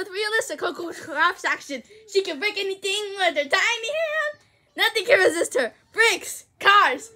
With realistic Coco Crafts action, she can break anything with her tiny hand. Nothing can resist her. Bricks, cars,